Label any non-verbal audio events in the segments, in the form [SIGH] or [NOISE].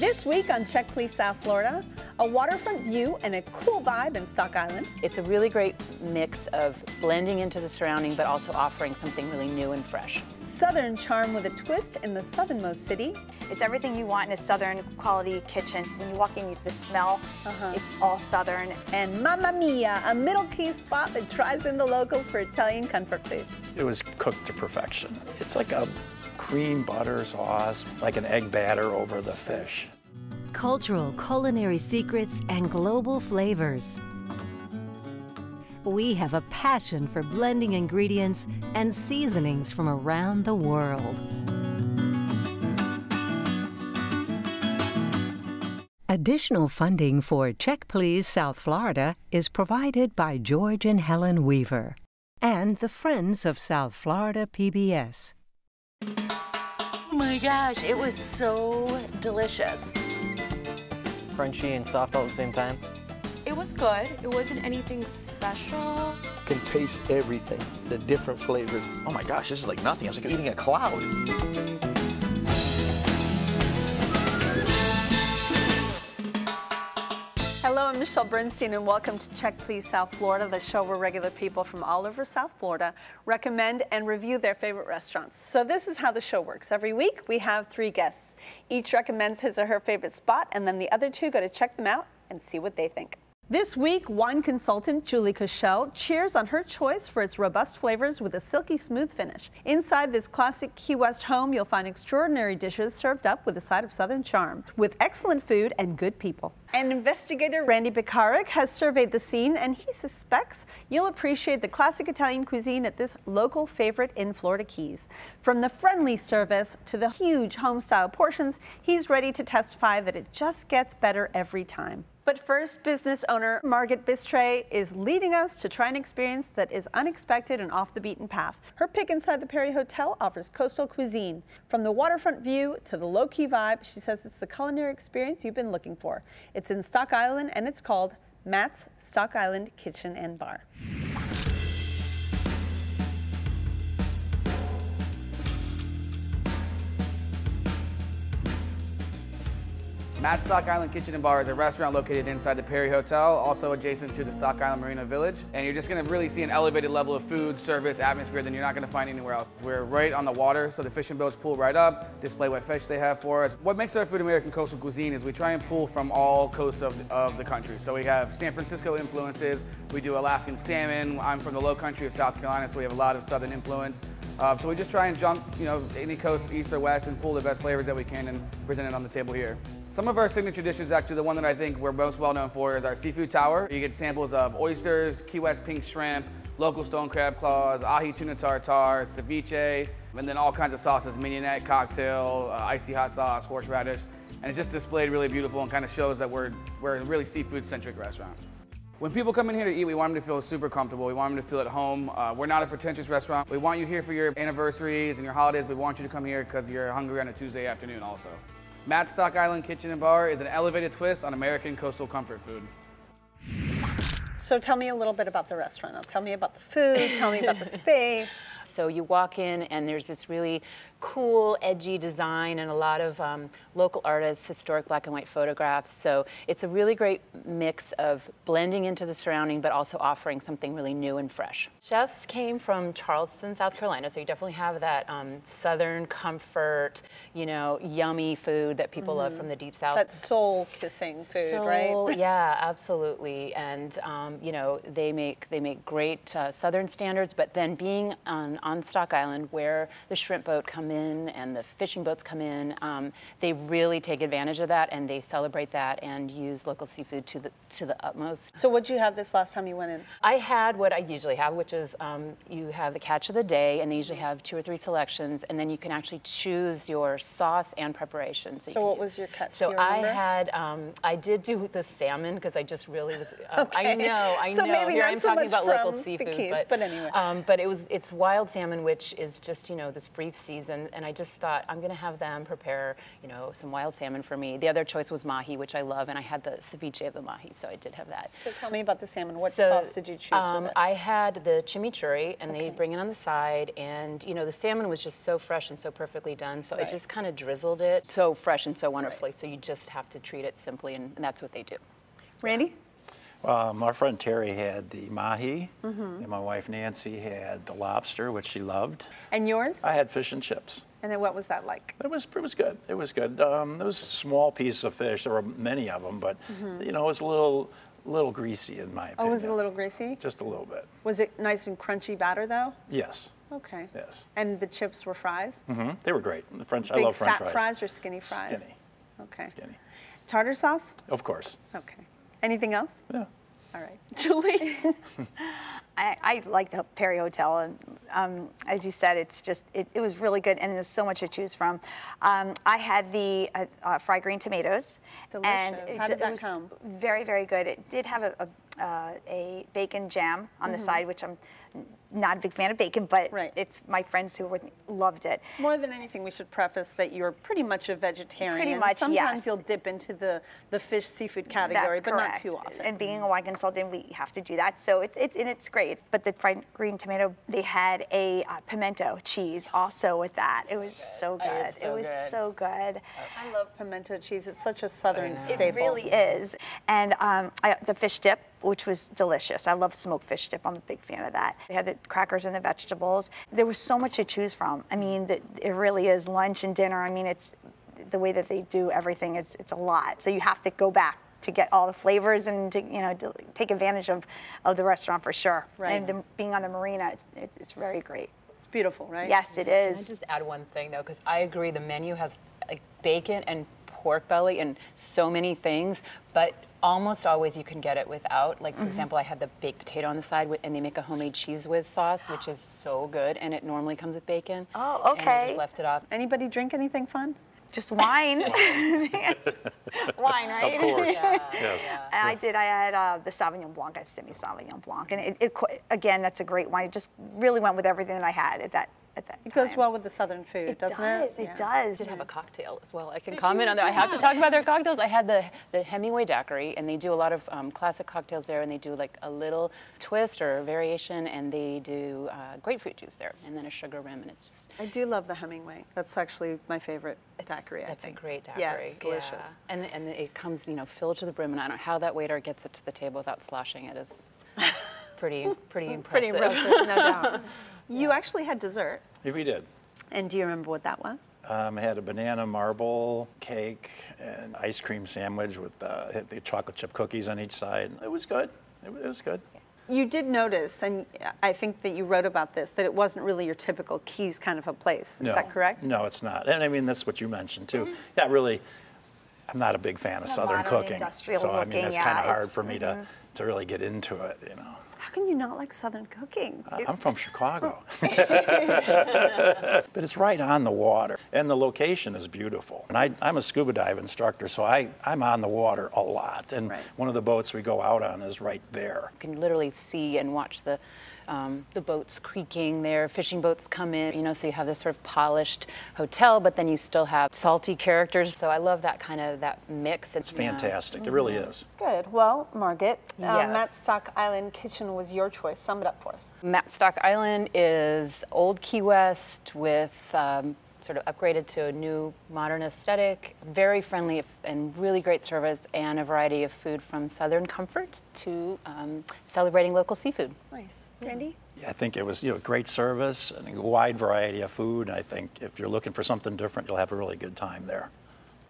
This week on Check Please South Florida, a waterfront view and a cool vibe in Stock Island. It's a really great mix of blending into the surrounding but also offering something really new and fresh. Southern charm with a twist in the southernmost city. It's everything you want in a southern quality kitchen. When you walk in, you the smell, uh -huh. it's all southern. And Mamma Mia, a Middle Key spot that tries in the locals for Italian comfort food. It was cooked to perfection. It's like a cream butter sauce, like an egg batter over the fish. Cultural culinary secrets and global flavors. We have a passion for blending ingredients and seasonings from around the world. Additional funding for Check Please South Florida is provided by George and Helen Weaver and the Friends of South Florida PBS. Oh my gosh, it was so delicious. Crunchy and soft all at the same time. It was good. It wasn't anything special. You can taste everything, the different flavors. Oh my gosh, this is like nothing. It's like eating a cloud. I'm Michelle Bernstein, and welcome to Check Please South Florida, the show where regular people from all over South Florida recommend and review their favorite restaurants. So this is how the show works. Every week, we have three guests. Each recommends his or her favorite spot, and then the other two go to check them out and see what they think. This week, wine consultant Julie Kushel cheers on her choice for its robust flavors with a silky smooth finish. Inside this classic Key West home, you'll find extraordinary dishes served up with a side of Southern charm, with excellent food and good people. And investigator Randy Pekarik has surveyed the scene and he suspects you'll appreciate the classic Italian cuisine at this local favorite in Florida Keys. From the friendly service to the huge home-style portions, he's ready to testify that it just gets better every time. But first, business owner Margaret Bistre is leading us to try an experience that is unexpected and off the beaten path. Her pick inside the Perry Hotel offers coastal cuisine. From the waterfront view to the low-key vibe, she says it's the culinary experience you've been looking for. It's in Stock Island and it's called Matt's Stock Island Kitchen and Bar. Matt's Stock Island Kitchen and Bar is a restaurant located inside the Perry Hotel, also adjacent to the Stock Island Marina Village. And you're just gonna really see an elevated level of food, service, atmosphere than you're not gonna find anywhere else. We're right on the water, so the fishing boats pull right up, display what fish they have for us. What makes our food American coastal cuisine is we try and pull from all coasts of, of the country. So we have San Francisco influences, we do Alaskan salmon, I'm from the low country of South Carolina, so we have a lot of southern influence. Uh, so we just try and jump, you know, any coast, east or west, and pull the best flavors that we can and present it on the table here. Some of our signature dishes, actually the one that I think we're most well known for is our seafood tower. You get samples of oysters, Key West pink shrimp, local stone crab claws, ahi tuna tartare, ceviche, and then all kinds of sauces, mignonette cocktail, uh, icy hot sauce, horseradish. And it's just displayed really beautiful and kind of shows that we're, we're a really seafood centric restaurant. When people come in here to eat, we want them to feel super comfortable. We want them to feel at home. Uh, we're not a pretentious restaurant. We want you here for your anniversaries and your holidays. We want you to come here because you're hungry on a Tuesday afternoon also. Matt's Stock Island Kitchen and Bar is an elevated twist on American coastal comfort food. So tell me a little bit about the restaurant. Now, tell me about the food, tell me about the [LAUGHS] space. So you walk in and there's this really cool, edgy design and a lot of um, local artists, historic black and white photographs. So it's a really great mix of blending into the surrounding but also offering something really new and fresh. Chefs came from Charleston, South Carolina, so you definitely have that um, southern comfort, you know, yummy food that people mm -hmm. love from the deep south. That soul-kissing food, soul, right? [LAUGHS] yeah, absolutely. And um, you know, they make they make great uh, southern standards, but then being on on Stock Island where the shrimp boat come in and the fishing boats come in, um, they really take advantage of that and they celebrate that and use local seafood to the to the utmost. So what did you have this last time you went in? I had what I usually have, which is um, you have the catch of the day and they usually have two or three selections and then you can actually choose your sauce and preparation. So, so what do, was your catch? So I had, um, I did do the salmon because I just really was, um, okay. I know, I so know. Maybe Here not I'm so talking about local seafood, Keys, but, but anyway. Um, but it was, it's wild wild salmon, which is just, you know, this brief season. And I just thought, I'm going to have them prepare, you know, some wild salmon for me. The other choice was mahi, which I love, and I had the ceviche of the mahi, so I did have that. So tell me about the salmon. What So, sauce did you choose um, with it? I had the chimichurri, and Okay. they bring it on the side, and you know the salmon was just so fresh and so perfectly done. So I just kind of drizzled it, so fresh and so wonderfully. So you just have to treat it simply, and, and that's what they do. Randy? Um, our friend Terry had the mahi, Mhm. and my wife Nancy had the lobster, which she loved. And yours? I had fish and chips. And then what was that like? It was it was good. It was good. Um, it was small pieces of fish. There were many of them, but Mhm. you know, it was a little little greasy in my opinion. Oh, was it a little greasy? Just a little bit. Was it nice and crunchy batter though? Yes. Okay. Yes. And the chips were fries? Mm-hmm. They were great. The French. I love French fat fries. or skinny fries? Skinny. Okay. Skinny. Tartar sauce? Of course. Okay. Anything else? Yeah. All right. [LAUGHS] Julie? [LAUGHS] I, I like the Perry Hotel, and um, as you said, it's just it, it was really good, and there's so much to choose from. Um, I had the uh, uh, fried green tomatoes, and Delicious. it, How did it that was come? very very good. It did have a, a, uh, a bacon jam on the Mhm. side, which I'm not a big fan of bacon, but it's my friends who were loved it. More than anything, we should preface that you're pretty much a vegetarian. Pretty much, Sometimes yes. you'll dip into the, the fish seafood category, That's but correct. not too often. And being a wine consultant, we have to do that. So it's and it's great. But the fried green tomato, they had a uh, pimento cheese also with that. It was so good. It so was good. so good. I love pimento cheese. It's such a southern staple. It really is. And um, I, the fish dip, which was delicious. I love smoked fish dip. I'm a big fan of that. They had the crackers and the vegetables. There was so much to choose from. I mean, the, it really is lunch and dinner. I mean, it's the way that they do everything is it's a lot. So you have to go back to get all the flavors and to you know to take advantage of, of the restaurant for sure. Right. And the, being on the marina, it's, it's, it's very great. It's beautiful, right? Yes, it is. Can I just add one thing though, because I agree the menu has like bacon and pork belly and so many things, but almost always you can get it without. Like for Mhm. example, I had the baked potato on the side, with, and they make a homemade cheese whiz sauce, which is so good, and it normally comes with bacon. Oh, And I okay. just left it off. Anybody drink anything fun? Just wine. [LAUGHS] wine, right? Of course. Yeah. Yes. And I did. I had uh, the Sauvignon Blanc, I a semi Sauvignon Blanc, and it, it again, that's a great wine. It just really went with everything that I had at that at that. It goes well with the southern food, It doesn't does, it? it does. did have a cocktail as well. I can Did comment on that. I have to talk about their cocktails. I had the, the Hemingway Daiquiri, and they do a lot of um, classic cocktails there, and they do like a little twist or a variation, and they do uh, grapefruit juice there, and then a sugar rim, and it's just I do love the Hemingway. That's actually my favorite daiquiri. I That's a great daiquiri. Yeah, it's delicious. Yeah. And and it comes, you know, filled to the brim, and I don't know how that waiter gets it to the table without sloshing it is [LAUGHS] pretty pretty impressive. Pretty impressive, no doubt. [LAUGHS] You actually had dessert, Yeah, we did. and do you remember what that was? Um, I had a banana marble cake and ice cream sandwich with uh, the chocolate chip cookies on each side. It was good. It, was good. You did notice, and I think that you wrote about this, that it wasn't really your typical Keys kind of a place. Is no, that correct? No, it's not. And I mean, that's what you mentioned too. Yeah, really, I'm not a big fan of a Southern cooking. industrial so I mean, it's yeah, kind of hard for me to, mm-hmm. to really get into it, you know. How can you not like Southern cooking? I- I'm from Chicago. Oh. [LAUGHS] [LAUGHS] but it's right on the water, and the location is beautiful. And I, I'm a scuba dive instructor, so I, I'm on the water a lot. And one of the boats we go out on is right there. You can literally see and watch the um, the boats creaking there, fishing boats come in, you know, so you have this sort of polished hotel, but then you still have salty characters. So I love that kind of that mix. It's fantastic. It really is. Good. Well, Margaret, uh, Yes. Matt Stock Island Kitchen was your choice. Sum it up for us. Matstock Island is old Key West with um, sort of upgraded to a new modern aesthetic, very friendly and really great service, and a variety of food from Southern comfort to um, celebrating local seafood. Nice. Randy? Yeah, I think it was you know great service and a wide variety of food. And I think if you're looking for something different, you'll have a really good time there.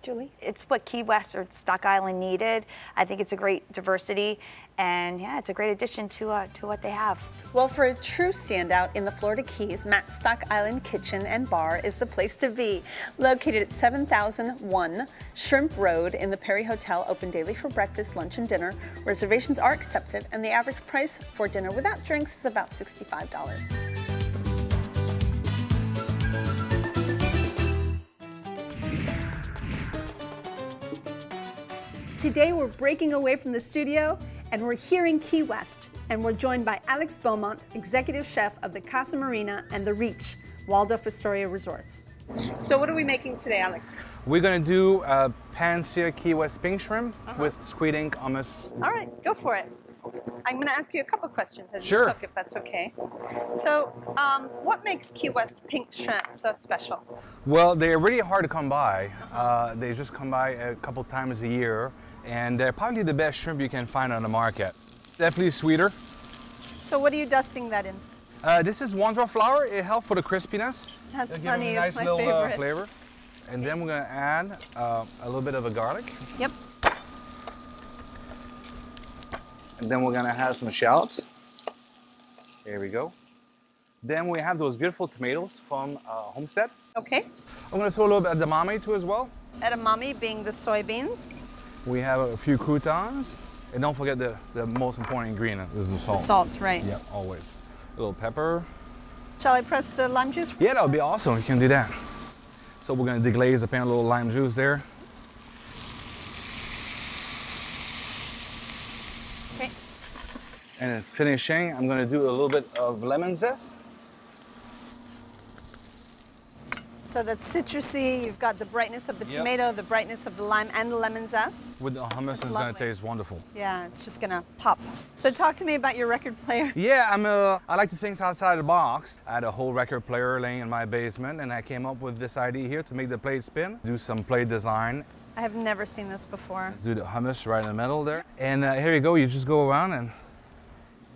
Julie? It's what Key West or Stock Island needed. I think it's a great diversity, and yeah, it's a great addition to uh, to what they have. Well, for a true standout in the Florida Keys, Matt Stock Island Kitchen and Bar is the place to be. Located at 7001 Shrimp Road in the Perry Hotel, open daily for breakfast, lunch, and dinner. Reservations are accepted, and the average price for dinner without drinks is about $65. Today we're breaking away from the studio and we're here in Key West. And we're joined by Alex Beaumont, executive chef of the Casa Marina and the Reach, Waldorf Astoria Resorts. So what are we making today, Alex? We're gonna do a pan-seared Key West pink shrimp uh -huh. with squid ink hummus. All right, go for it. I'm going to ask you a couple questions as sure. you cook, if that's okay. So, um, what makes Key West pink shrimp so special? Well, they're really hard to come by. Uh, they just come by a couple times a year, and they're probably the best shrimp you can find on the market. Definitely sweeter. So, what are you dusting that in? Uh, this is Wandsworth flour. It helps for the crispiness. That's It'll funny. Nice my little favorite. Uh, flavor. And then we're going to add uh, a little bit of a garlic. Yep. And then we're gonna have some shallots. There we go. Then we have those beautiful tomatoes from uh, Homestead. Okay. I'm gonna throw a little bit of edamame too as well. Edamame being the soybeans. We have a few croutons. And don't forget the, the most important ingredient is the salt. The salt, right. Yeah, always. A little pepper. Shall I press the lime juice? Yeah, that would be awesome. You can do that. So we're gonna deglaze the pan, a little lime juice there. Okay. And finishing, I'm gonna do a little bit of lemon zest. So that's citrusy, you've got the brightness of the yep. tomato, the brightness of the lime, and the lemon zest. With the hummus, it's gonna taste wonderful. Yeah, it's just gonna pop. So talk to me about your record player. [LAUGHS] Yeah, I'm a, I like to think outside the box. I had a whole record player laying in my basement, and I came up with this idea here to make the plate spin, do some plate design. I have never seen this before. Do the hummus right in the middle there. And uh, here you go, you just go around and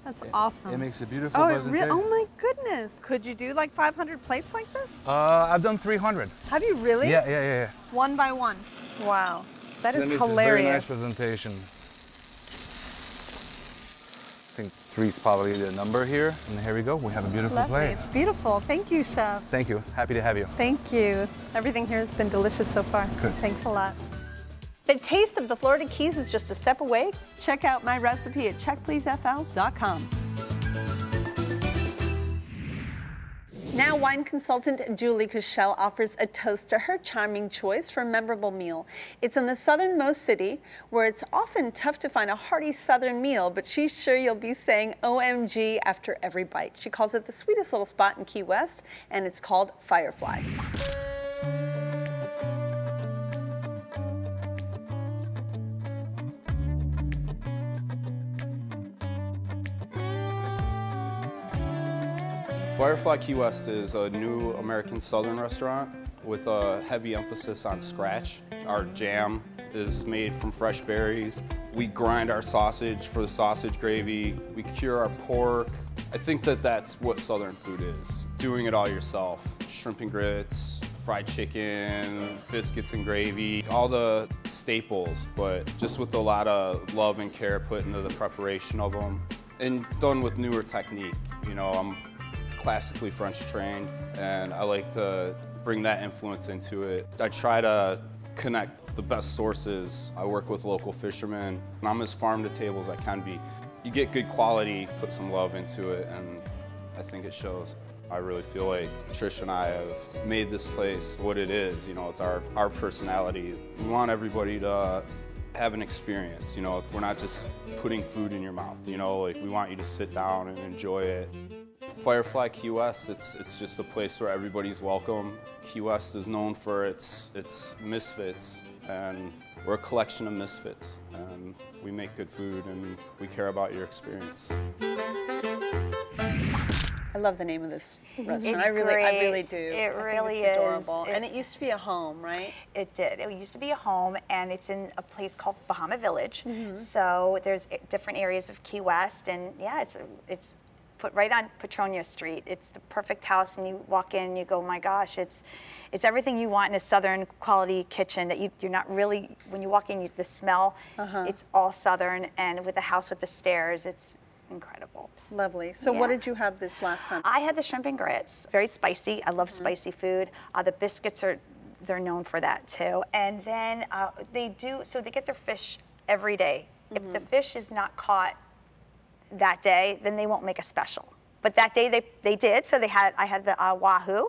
that's awesome. It makes it beautiful, oh, it? it? Oh my goodness. Could you do like 500 plates like this? Uh, I've done 300. Have you really? Yeah, yeah, yeah. yeah. One by one. Wow. That so is hilarious. Very nice presentation. I think three is probably the number here. And here we go. We have a beautiful Lovely. plate. It's beautiful. Thank you, Chef. Thank you. Happy to have you. Thank you. Everything here has been delicious so far. Good. Thanks a lot. The taste of the Florida Keys is just a step away. Check out my recipe at checkpleasefl.com. Now, wine consultant Julie Kushel offers a toast to her charming choice for a memorable meal. It's in the southernmost city, where it's often tough to find a hearty southern meal, but she's sure you'll be saying OMG after every bite. She calls it the sweetest little spot in Key West, and it's called Firefly. Firefly Key West is a new American Southern restaurant with a heavy emphasis on scratch. Our jam is made from fresh berries. We grind our sausage for the sausage gravy. We cure our pork. I think that that's what Southern food is. Doing it all yourself. Shrimp and grits, fried chicken, biscuits and gravy, all the staples, but just with a lot of love and care put into the preparation of them. And done with newer technique. You know, I'm classically French trained, and I like to bring that influence into it. I try to connect the best sources. I work with local fishermen. I'm as farm to table as I can be. You get good quality, put some love into it, and I think it shows. I really feel like Trish and I have made this place what it is. You know, it's our, our personalities. We want everybody to have an experience. You know, we're not just putting food in your mouth. You know, like we want you to sit down and enjoy it. Firefly Key West, it's, it's just a place where everybody's welcome. Key West is known for its, its misfits, and we're a collection of misfits. And we make good food, and we care about your experience. I love the name of this restaurant. It's I really, great. I really do. It I really it's is. adorable. It- and it used to be a home, right? It did. It used to be a home, and it's in a place called Bahama Village. Mhm. So there's different areas of Key West, and yeah, it's it's put right on Petronia Street. It's the perfect house, and you walk in, and you go, my gosh, it's it's everything you want in a Southern quality kitchen. That you, you're not really when you walk in, you, the smell, Uh-huh. it's all Southern, and with the house with the stairs, it's incredible. Lovely. So what did you have this last time? I had the shrimp and grits. Very spicy. I love spicy food. Uh, the biscuits are, they're known for that too. And then uh, they do, so they get their fish every day. If the fish is not caught that day, then they won't make a special. But that day they, they did, so they had, I had the uh, wahoo.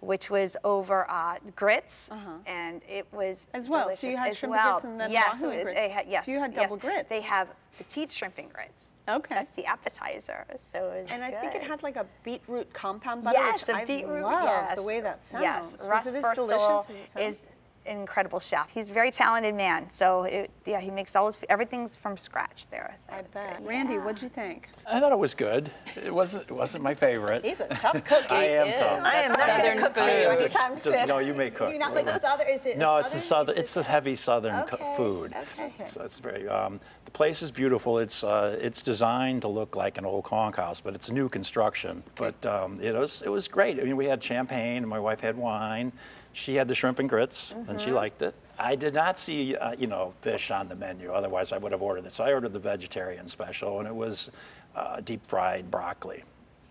which was over uh, grits, and it was As well, so you had shrimp well. grits and then yes, wahoo it- grits. They had, yes, So you had yes. double grits. They have petite shrimp and grits. Okay. That's the appetizer. So it And I think it had like a beetroot compound butter, yes, which the I beetroot. love yes. the way that sounds. Yes, Russ it as delicious is an incredible chef. He's a very talented man. So it, yeah, he makes all his everything's from scratch there. So I it's bet. good. Randy, Yeah. what'd you think? I thought it was good. It wasn't. It wasn't my favorite. He's a tough cookie. [LAUGHS] I am is. tough. I am not Southern cook for you food. anytime Just- just- no, you may cook. Do you not like southern? Is it? No, a it's a southern? southern. It's this heavy southern co- Okay, food. okay. So it's very. Um, the place is beautiful. It's uh, it's designed to look like an old conch house, but it's new construction. But um, it was it was great. I mean, we had champagne, and my wife had wine. She had the shrimp and grits, and Mm-hmm. she liked it. I did not see, uh, you know, fish on the menu. Otherwise, I would have ordered it. So I ordered the vegetarian special, and it was uh, deep fried broccoli,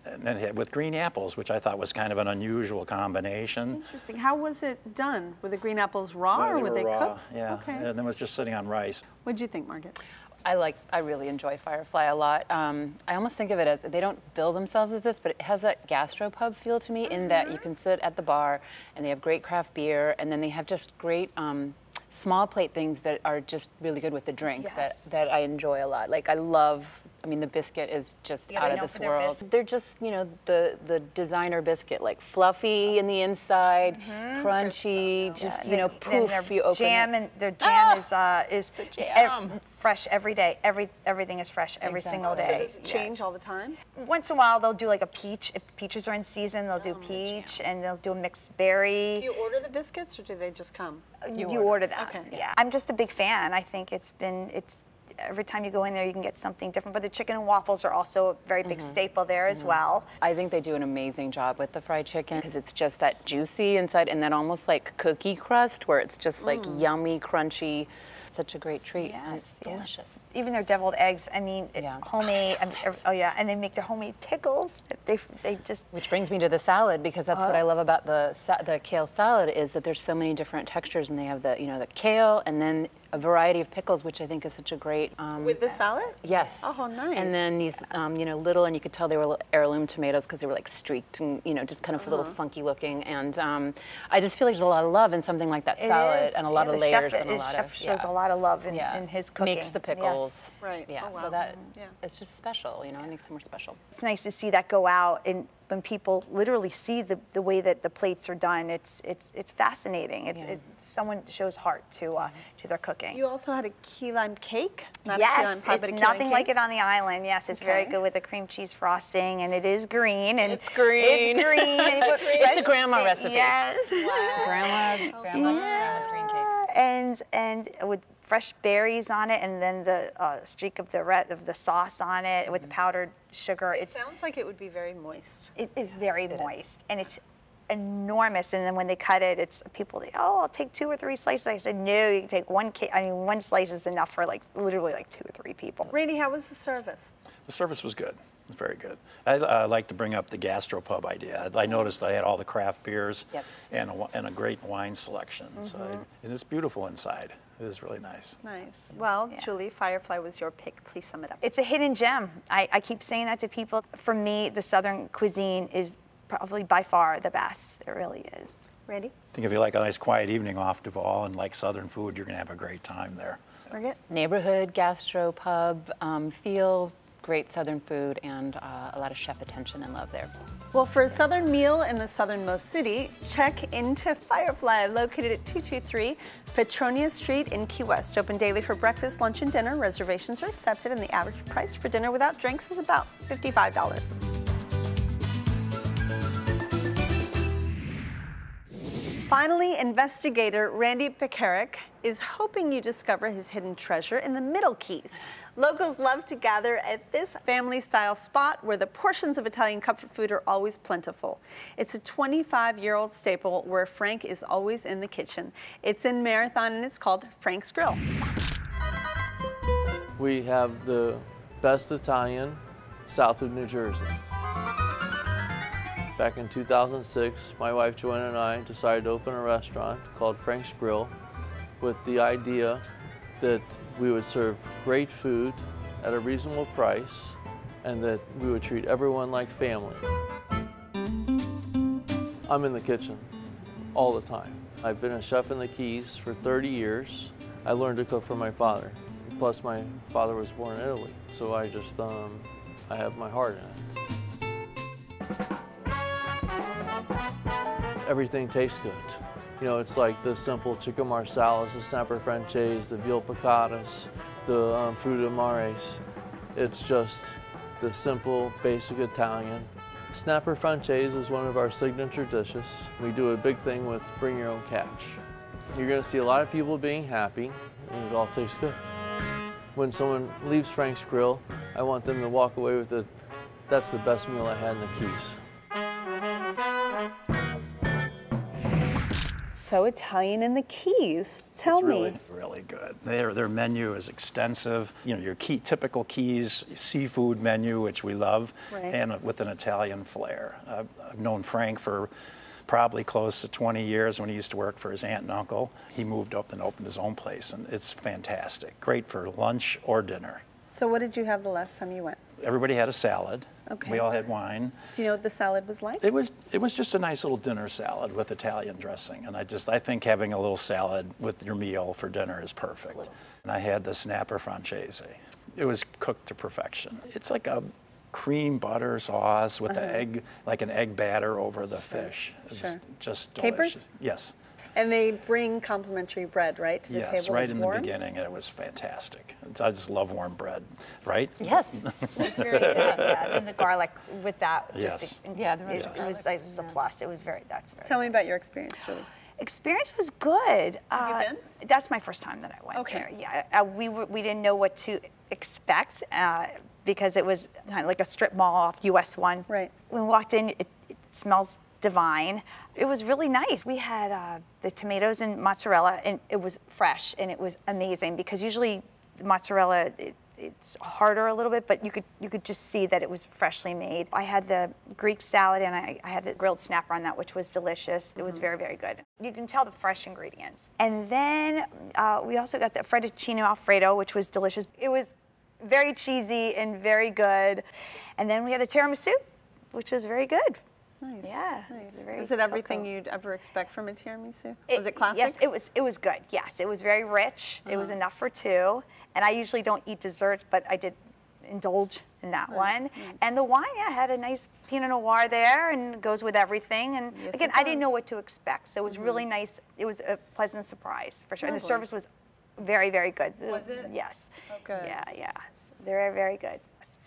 and then it with green apples, which I thought was kind of an unusual combination. Interesting. How was it done? Were the green apples raw No, or were were they raw, cooked? Yeah, Okay. and then it was just sitting on rice. What'd you think, Margaret? I like, I really enjoy Firefly a lot. Um, I almost think of it as, they don't bill themselves as this, but it has that gastropub feel to me in that you can sit at the bar and they have great craft beer and then they have just great um, small plate things that are just really good with the drink Yes. that, that I enjoy a lot. Like I love, I mean, the biscuit is just Yeah, out of this world. biscuit. They're just, you know, the, the designer biscuit, like fluffy in the inside, mm-hmm. crunchy, just, Yeah, you know, and then- and poof, their you open jam it. and their jam is ah! uh, is ev- jam. fresh every day. Every everything is fresh every single Exactly. day. Does it change Yes. all the time? Once in a while, they'll do like a peach. If peaches are in season, they'll do oh, peach, and they'll do a mixed berry. Do you order the biscuits or do they just come? Uh, you, you order. them. Okay. Yeah, I'm just a big fan. I think it's been it's every time you go in there, you can get something different. But the chicken and waffles are also a very big mm-hmm. staple there as mm-hmm. well. I think they do an amazing job with the fried chicken because it's just that juicy inside and then almost like cookie crust where it's just like mm. yummy, crunchy. Such a great treat. and it's Yes, yeah. delicious. Even their deviled eggs. I mean, Yeah. homemade. Oh yeah, and they make their homemade pickles. They they just Which brings me to the salad because that's what I oh. love about the the kale salad is that there's so many different textures and they have the you know the kale and then a variety of pickles, which I think is such a great. Um, With the salad? Yes. Oh, nice. And then these, um, you know, little, and you could tell they were heirloom tomatoes because they were like streaked and, you know, just kind of a Uh-huh. little funky looking. And um, I just feel like there's a lot of love in something like that It salad is. and a lot Yeah, of the chef- layers and a his lot chef of. shows a lot of love in, yeah. in his cooking. Makes the Yes. pickles. Right. Yeah. Oh, wow. So that Yeah. it's just special, you know, it makes them more special. It's nice to see that go out and when people literally see the, the way that the plates are done. It's it's it's fascinating. It's Yeah. it, someone shows heart to uh, to their cooking. You also had a key lime cake? Not a key lime yes, pie, it's but a key nothing lime like it on the island. Yes, it's very good with the cream cheese frosting, and it is green. And It's green. It's green. [LAUGHS] It's a- it's a grandma recipe. [LAUGHS] Yes. Grandma, grandma, grandma's green cake. and and with fresh berries on it, and then the uh, streak of the red of the sauce on it with the powdered sugar. It It's sounds like it would be very moist. it is very moist, and it's enormous. And then when they cut it, it's people. They, oh, I'll take two or three slices. I said, no, you can take one. Ca- I mean, one slice is enough for like literally like two or three people. Randy, how was the service? The service was good. It was very good. I uh, like to bring up the gastropub idea. I, I noticed I had all the craft beers Yes. and, a, and a great wine selection. Mm-hmm. I, and it's beautiful inside. It is really nice. Nice. Well, Yeah. Julie, Firefly was your pick. Please sum it up. It's a hidden gem. I, I keep saying that to people. For me, the Southern cuisine is probably by far the best. It really is. Ready? I think if you like a nice quiet evening off Duval and like Southern food, you're going to have a great time there. Margaret? Neighborhood gastro pub um, feel, great southern food, and uh, a lot of chef attention and love there. Well, for a southern meal in the southernmost city, check into Firefly, located at 223 Petronia Street in Key West. Open daily for breakfast, lunch, and dinner. Reservations are accepted, and the average price for dinner without drinks is about $55. Finally, investigator Randy Pekarik is hoping you discover his hidden treasure in the Middle Keys. Locals love to gather at this family style spot where the portions of Italian comfort food are always plentiful. It's a 25 year old staple where Frank is always in the kitchen. It's in Marathon and it's called Frank's Grill. We have the best Italian south of New Jersey. Back in 2006, my wife Joanna and I decided to open a restaurant called Frank's Grill with the idea that we would serve great food at a reasonable price and that we would treat everyone like family. I'm in the kitchen all the time. I've been a chef in the Keys for 30 years. I learned to cook from my father. Plus, my father was born in Italy, so I just, um, I have my heart in it. Everything tastes good. You know, it's like the simple chicken marsalas, the snapper francese, the veal piccatas, the um, fruta mares. It's just the simple, basic Italian. Snapper francese is one of our signature dishes. We do a big thing with bring your own catch. You're gonna see a lot of people being happy, and it all tastes good. When someone leaves Frank's Grill, I want them to walk away with it, that's the best meal I had in the Keys. So Italian in the Keys. Tell it's me. really, really good. Their, their menu is extensive. You know, your key, typical Keys seafood menu, which we love, Right. and with an Italian flair. I've, I've known Frank for probably close to 20 years when he used to work for his aunt and uncle. He moved up and opened his own place, and it's fantastic. Great for lunch or dinner. So what did you have the last time you went? Everybody had a salad. Okay. We all had wine. Do you know what the salad was like? It was it was just a nice little dinner salad with Italian dressing, and I just I think having a little salad with your meal for dinner is perfect. And I had the snapper francese. It was cooked to perfection. It's like a cream butter sauce with the Uh-huh. egg, like an egg batter over the fish. It's Sure. just Capers? delicious. Yes. And they bring complimentary bread, right, to the Yes, table. right It's in warm? the beginning, and it was fantastic. It's- I just love warm bread, right? Yes. [LAUGHS] It's very good. Yeah, and the garlic with that. just Yes. Just, Yeah, the it, roasted it was, it was a plus. It was very. That's very. Tell me about your experience, Julie. Experience was good. Have you Uh, been? That's my first time that I went Okay. there. Yeah, uh, we were, we didn't know what to expect uh, because it was kind of like a strip mall off US One. Right. When we walked in, it, it smells divine. It was really nice. We had uh, the tomatoes and mozzarella, and it was fresh, and it was amazing because usually mozzarella. It, it's harder a little bit, but you could you could just see that it was freshly made. I had the Greek salad and I, I had the grilled snapper on that, which was delicious. It was very very good. You can tell the fresh ingredients. And then uh, we also got the fettuccine alfredo, which was delicious. It was very cheesy and very good. And then we had the tiramisu, which was very good. Nice. Yeah. Nice. was Is it everything cocoa. you'd ever expect from a tiramisu? was it classic? Yes, it was. It was good. Yes, it was very rich. It was Uh-huh. enough for two. And I usually don't eat desserts, but I did indulge in that Nice, one. nice. And the wine, yeah, had a nice Pinot Noir there, and goes with everything. And Yes, again, I didn't know what to expect, so it was really nice. It was a pleasant surprise for sure. And the service was very, very good. Was it? Yes. Okay. Yeah, yeah. So they're very good.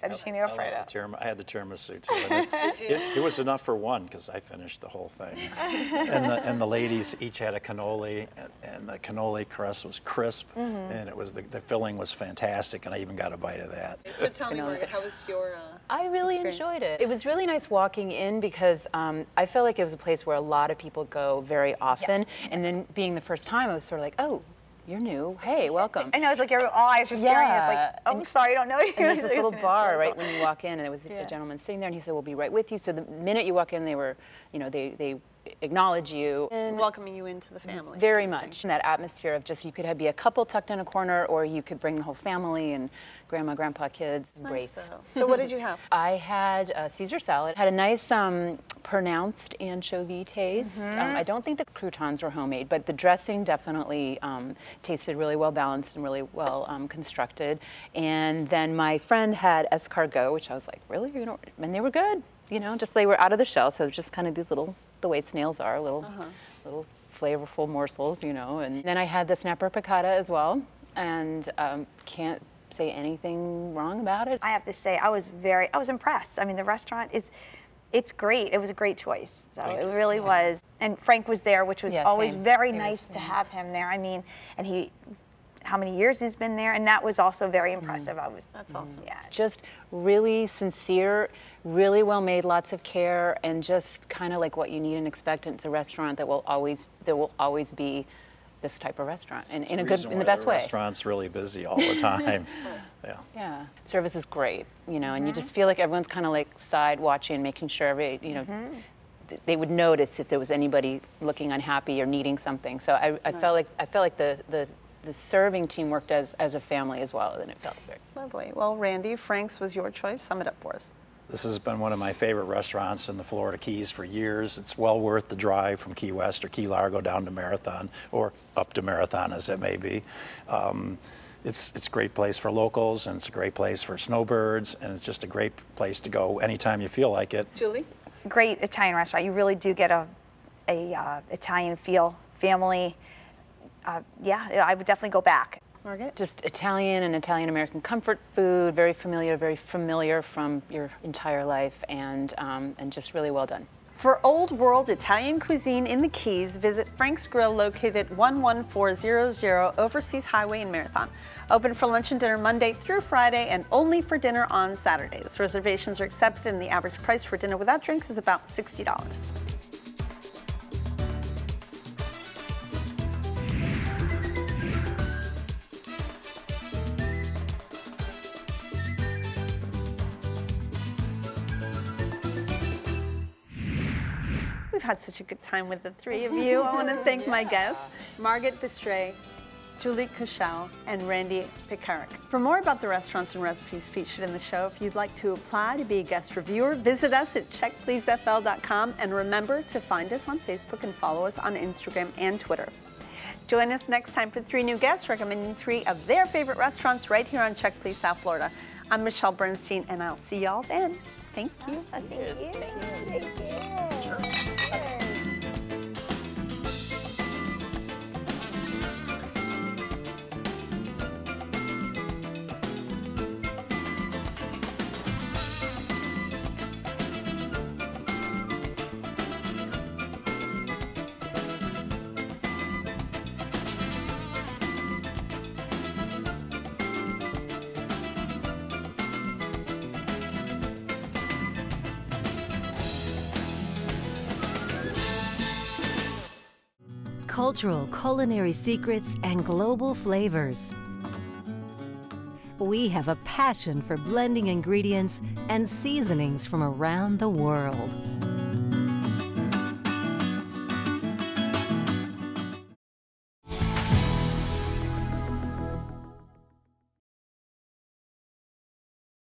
Fettuccine I Alfredo. the tiram- I had the tiramisu too. and it, [LAUGHS] it was enough for one because I finished the whole thing. [LAUGHS] and, the, and the ladies each had a cannoli, and, and the cannoli crust was crisp, Mm-hmm. and it was the, the filling was fantastic, and I even got a bite of that. So tell me, Margaret, how was your? Uh, I really experience? enjoyed it. It was really nice walking in because um, I felt like it was a place where a lot of people go very often. And then being the first time, I was sort of like, oh, you're new. Hey, welcome. [LAUGHS] I know, it's like your all eyes are staring at you. It's like, oh, and- I'm sorry, I don't know you. And there's this little [LAUGHS] bar right when you walk in, and there was Yeah. a gentleman sitting there, and he said, "We'll be right with you." So the minute you walk in, they were, you know, they they acknowledge you. And welcoming you into the family. very much. And that atmosphere of just you could have, be a couple tucked in a corner, or you could bring the whole family and grandma, grandpa, kids. Nice. So what did you have? [LAUGHS] I had a Caesar salad. Had a nice um, pronounced anchovy taste. Mm-hmm. Um, I don't think the croutons were homemade, but the dressing definitely um, tasted really well balanced and really well um, constructed. And then my friend had escargot, which I was like, really, you know, and they were good. You know, just they were out of the shell, so just kind of these little, the way snails are, little, Uh-huh. little flavorful morsels, you know. And then I had the snapper piccata as well, and um, can't say anything wrong about it. I have to say, I was very, I was impressed. I mean, the restaurant is, it's great. It was a great choice. So it really was. And Frank was there, which was Yeah, always same. very was- nice to have him there. I mean, and he, how many years he's been there, and that was also very mm. impressive. I was. That's mm, awesome. Yeah. it's just really sincere, really well made, lots of care, and just kind of like what you need and expect. And it's a restaurant that will always there will always be this type of restaurant, and in a good in the why best way. restaurant's really busy all the time. [LAUGHS] yeah. Yeah, service is great, you know, and you mm-hmm. just feel like everyone's kind of like side watching, making sure every, you know, mm-hmm. th- they would notice if there was anybody looking unhappy or needing something. So I, I felt like I felt like the the the serving team worked as as a family as well, and it felt very. Lovely. Well, Randy, Frank's was your choice. Sum it up for us. This has been one of my favorite restaurants in the Florida Keys for years. It's well worth the drive from Key West or Key Largo down to Marathon or up to Marathon as it may be. Um, it's, it's a great place for locals and it's a great place for snowbirds and it's just a great place to go anytime you feel like it. Julie? Great Italian restaurant. You really do get a, a uh, Italian feel, family. Uh, yeah, I would definitely go back. Margaret? Just Italian and Italian American comfort food, very familiar, very familiar from your entire life, and, um, and just really well done. For old world Italian cuisine in the Keys, visit Frank's Grill located at 11400 Overseas Highway in Marathon. Open for lunch and dinner Monday through Friday and only for dinner on Saturdays. Reservations are accepted and the average price for dinner without drinks is about $60. Had such a good time with the three of you. I want to thank my [LAUGHS] guests, Margaret Bistray, Julie Kushel, and Randy Pekarik. For more about the restaurants and recipes featured in the show, if you'd like to apply to be a guest reviewer, visit us at checkpleasefl.com and remember to find us on Facebook and follow us on Instagram and Twitter. Join us next time for three new guests recommending three of their favorite restaurants right here on Check Please South Florida. I'm Michelle Bernstein and I'll see y'all then. Thank you. Thank you. Thank you. Cultural culinary secrets, and global flavors. We have a passion for blending ingredients and seasonings from around the world.